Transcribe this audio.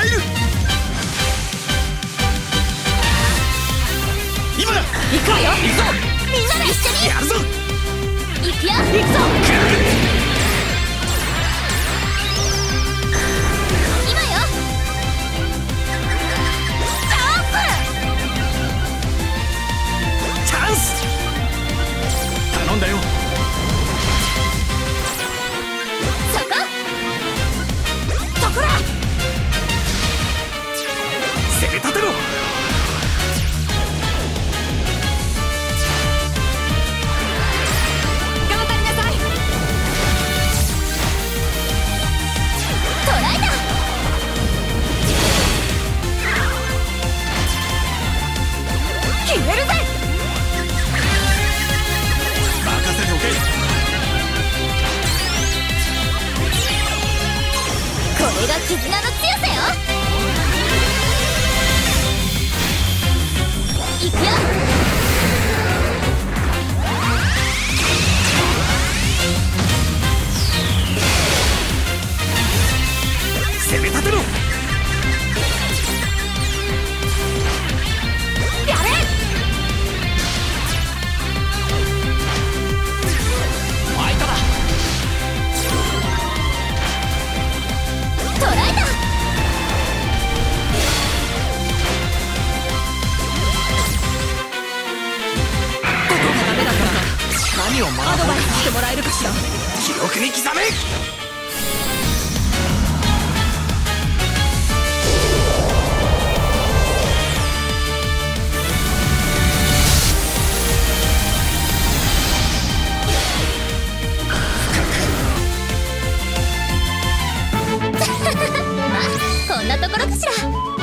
入る。今だ。行くわよ。行くぞ。みんなで一緒に。やるぞ。行くよ。行くぞ。絆のを回アドバイスしてもらえるかしら？記録に刻め！こんなところかしら。